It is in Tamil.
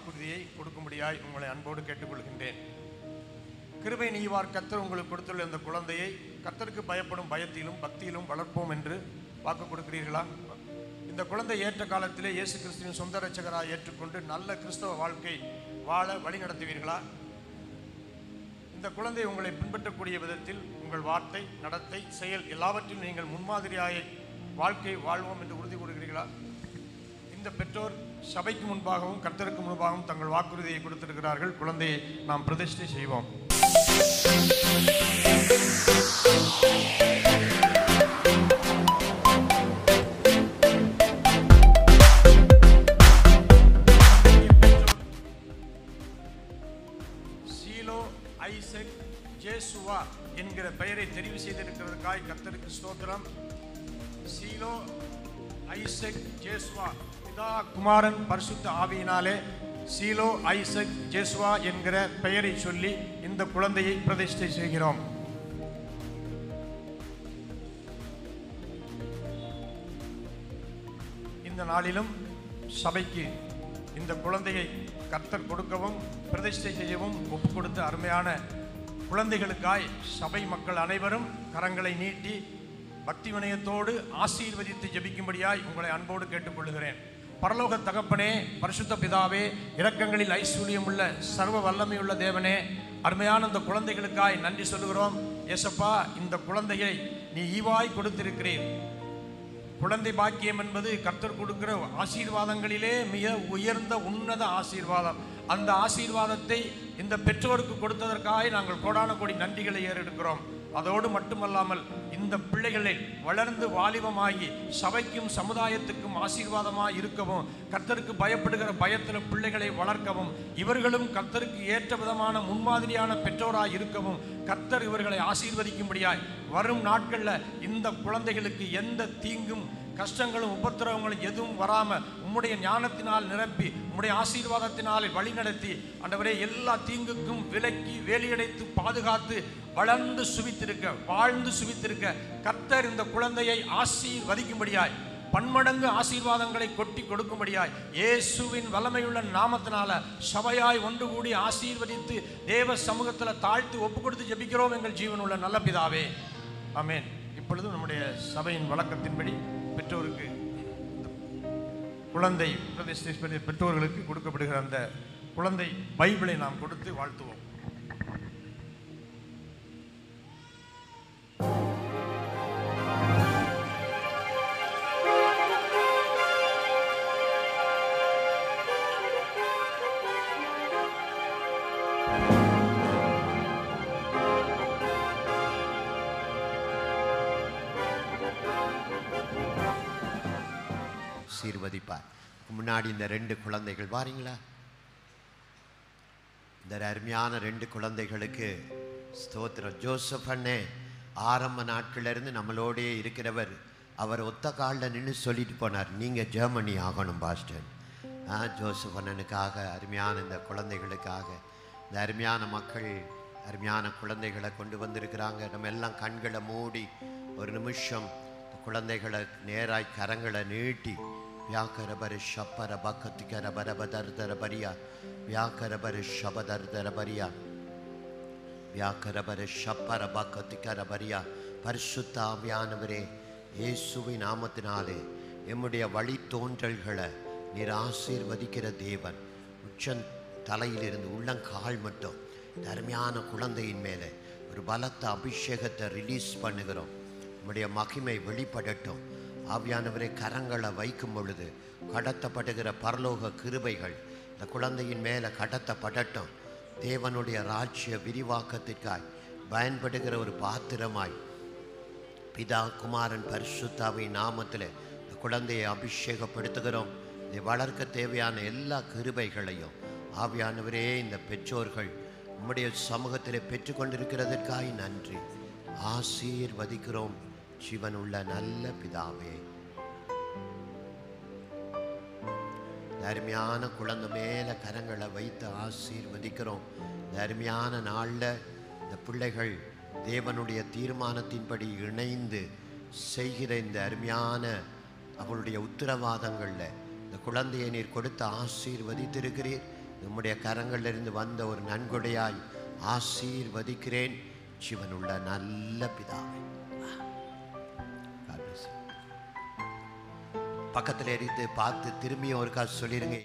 வாக்குறுதியை கொடுக்கும்படியாய் உங்களை அன்போடு கேட்டுக்கொள்கின்றேன். கிருபை நீவார் கத்தர் உங்களுக்கு கொடுத்துள்ள இந்த குழந்தையை கத்தருக்கு பயப்படும் பயத்திலும் பக்தியிலும் வளர்ப்போம் என்று வாக்கு கொடுக்கிறீர்களா? இந்த குழந்தை ஏற்ற காலத்திலே இயேசு கிறிஸ்துவின் சொந்த ஏற்றுக்கொண்டு நல்ல கிறிஸ்தவ வாழ்க்கை வாழ வழி நடத்துவீர்களா? இந்த குழந்தை உங்களை பின்பற்றக்கூடிய விதத்தில் உங்கள் வார்த்தை நடத்தை செயல் எல்லாவற்றிலும் நீங்கள் முன்மாதிரியாய வாழ்க்கை வாழ்வோம் என்று உறுதி கூறுகிறீர்களா? இந்த பெற்றோர் சபைக்கு முன்பாகவும் கர்த்தருக்கு முன்பாகவும் தங்கள் வாக்குறுதியை கொடுத்திருக்கிறார்கள். குழந்தையை நாம் பிரதிஷ்டை செய்வோம். சீலோ ஐசக் ஜேசுவா என்கிற பெயரை தெரிவு செய்திருக்கிறதுக்காய் கர்த்தருக்கு ஸ்தோத்திரம். ஐசக் ஜேஸ்வா பிதா குமாரன் பரிசுத்த ஆவியினாலே சீலோ ஐசக் ஜேஸ்வா என்கிற பெயரை சொல்லி இந்த குழந்தையை பிரதிஷ்டை செய்கிறோம். இந்த நாளிலும் சபைக்கு இந்த குழந்தையை கர்த்தர் கொடுக்கவும் பிரதிஷ்டை செய்யவும் ஒப்பு கொடுத்த அருமையான குழந்தைகளுக்காய் சபை மக்கள் அனைவரும் கரங்களை நீட்டி பக்தி வினயத்தோடு ஆசீர்வதித்து ஜெபிக்கும்படியாய் உங்களை அன்போடு கேட்டுக்கொள்கிறேன் பரலோக தகப்பனே பரிசுத்த பிதாவே இரக்கங்களில் ஐஸ்வர்யம் உள்ள சர்வ வல்லமையுள்ள தேவனே அருமையான இந்த குழந்தைகளுக்காய் நன்றி சொல்லுகிறோம். ஏசப்பா இந்த குழந்தையை நீ ஈவாய் கொடுத்திருக்கிறீர். குழந்தை பாக்கியம் என்பது கர்த்தர் கொடுக்கிற ஆசீர்வாதங்களிலே மிக உயர்ந்த உன்னத ஆசீர்வாதம். அந்த ஆசீர்வாதத்தை இந்த பெற்றோருக்கு கொடுத்ததற்காக நாங்கள் கோடான கோடி நன்றிகளை ஏறெடுக்கிறோம். அதோடு மட்டுமல்லாமல் இந்த பிள்ளைகளை வளர்ந்து வாலிபமாகி சபைக்கும் சமுதாயத்துக்கும் ஆசீர்வாதமாக இருக்கவும் கர்த்தருக்கு பயப்படுகிற பயத்தில் பிள்ளைகளை வளர்க்கவும் இவர்களும் கர்த்தருக்கு ஏற்ற விதமான முன்மாதிரியான பெற்றோராக இருக்கவும் கர்த்தர் இவர்களை ஆசீர்வதிக்கும்படியாய் வரும் நாட்களில் இந்த குழந்தைகளுக்கு எந்த தீங்கும் கஷ்டங்களும் உபத்திரவங்களும் எதுவும் வராமல் உம்முடைய ஞானத்தினால் நிரப்பி உம்முடைய ஆசீர்வாதத்தினால் வழிநடத்தி ஆண்டவரே எல்லா தீங்குக்கும் விலக்கி வேலியடைத்து பாதுகாத்து வளர்ந்து சுவித்திருக்க வாழ்ந்து சுவித்திருக்க கர்த்தர் இந்த குழந்தையை ஆசீர்வதிக்கும்படியாய் பன்மடங்கு ஆசீர்வாதங்களை கொட்டி கொடுக்கும்படியாய் இயேசுவின் வல்லமையுள்ள நாமத்தினால சபையாய் ஒன்று கூடி ஆசீர்வதித்து தேவ சமூகத்தில் தாழ்த்து ஒப்பு கொடுத்து ஜெபிக்கிறோம் எங்கள் ஜீவனுள்ள நல்ல பிதாவே. அமேன் இப்பொழுது நம்முடைய சபையின் வழக்கத்தின்படி பெற்றோருக்கு குழந்தை பிரதிஷ்டை பெற்றோர்களுக்கு கொடுக்கப்படுகிற அந்த குழந்தை பைபிளை நாம் கொடுத்து வாழ்த்துவோம். ஆசீர்வதிப்பார். முன்னாடி இந்த ரெண்டு குழந்தைகள் வாரீங்களா? இந்த அருமையான ரெண்டு குழந்தைகளுக்கு ஸ்தோத்திரம். ஜோசப் அண்ணே ஆரம்ப நாட்களிலிருந்து நம்மளோடே இருக்கிறவர் அவர் ஒத்த காலில் நின்று சொல்லிட்டு போனார். நீங்கள் ஜெர்மனி ஆகணும் பாஸ்டன். ஆ ஜோசப் அண்ணனுக்காக அருமையான இந்த குழந்தைகளுக்காக இந்த அருமையான மக்கள் அருமையான குழந்தைகளை கொண்டு வந்திருக்கிறாங்க. நம்ம எல்லாம் கண்களை மூடி ஒரு நிமிஷம் குழந்தைகளை நேராய் கரங்களை நீட்டி வியாக்கரபர ஷப்பர பக்கத்திக்கர பரபதர்தர பரியா வியாக்கரபர ஷபதர்தர பரியா வியாக்கரபர ஷப்பர பக்கத்துக்கர பரியா பரிசுத்த ஆவியானவரே இயேசுவின் நாமத்தினாலே எம்முடைய வழித்தோன்றல்களை நீர் ஆசீர்வதிக்கிற தேவன் உச்சன் தலையிலிருந்து உள்ளங்கால் மட்டும் தருமையான குழந்தையின் மேலே ஒரு பலத்த அபிஷேகத்தை ரிலீஸ் பண்ணுகிறோம். நம்முடைய மகிமை வெளிப்படட்டும். ஆவியானவரே கரங்களை வைக்கும் பொழுது கடத்தப்படுகிற பரலோக கிருபைகள் இந்த குழந்தையின் மேலே கடத்தப்படட்டும். தேவனுடைய ராஜ்ய விரிவாக்கத்திற்காய் பயன்படுகிற ஒரு பாத்திரமாய் பிதா குமாரன் பரிசுத்தாவின் நாமத்தில் இந்த குழந்தையை அபிஷேகப்படுத்துகிறோம். இதை வளர்க்க தேவையான எல்லா கிருபைகளையும் ஆவியானவரே இந்த பெற்றோர்கள் நம்முடைய சமூகத்தில் பெற்றுக்கொண்டிருக்கிறதற்காய் நன்றி. ஆசீர்வதிக்கிறோம். ஜீவனுள்ள நல்ல பிதாவே. அருமையான குழந்தை மேல கரங்களை வைத்து ஆசீர்வதிக்கிறோம். இந்த அருமையான நாளில் இந்த பிள்ளைகள் தேவனுடைய தீர்மானத்தின்படி இணைந்து செய்கிற இந்த அருமையான அவளுடைய உத்தரவாதங்களில் இந்த குழந்தையை நீர் கொடுத்து ஆசீர்வதித்திருக்கிறீர். நம்முடைய கரங்களிலிருந்து வந்த ஒரு நன்கொடையாய் ஆசீர்வதிக்கிறேன். சிவனுள்ள நல்ல பிதாவே. பக்கத்தில் இருந்து பார்த்து திரும்பியும் ஒருக்கா சொல்லிடுங்க